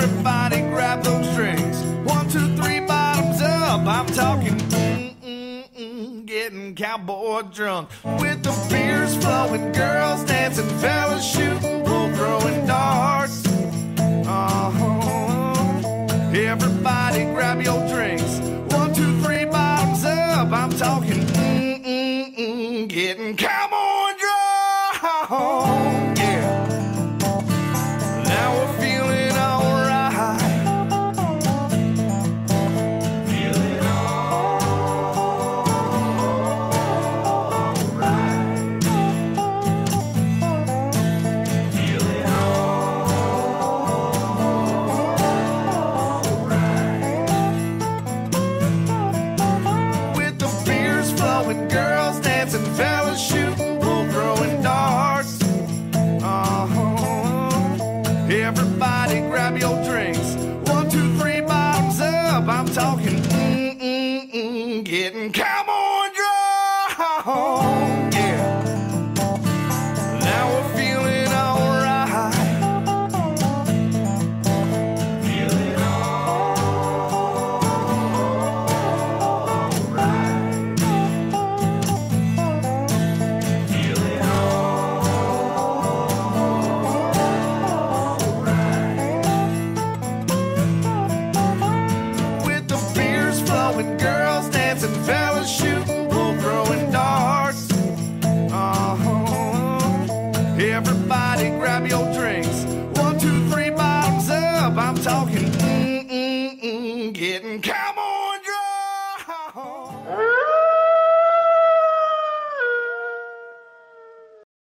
Everybody grab those drinks. One, two, three, bottoms up. I'm talking. mm-mm-mm, Getting cowboy drunk with the beers flowing, girls dancing, fellas shooting, pool throwing darts. Uh-huh. Everybody grab your drinks. One, two, three, bottoms up. I'm talking. Getting cowboy beers girls dancing, fellas shooting, pool throwing darts. Uh-huh. Everybody grab your drinks. One, two, three, bottoms up. I'm talking mm-mm-mm, getting cowboy drunk. throwing girls, dancing fellas, shooting, bull throwing darts. Uh huh. Everybody grab your drinks. One, two, three, bottoms up. I'm talking, mm mm mm, getting cowboy.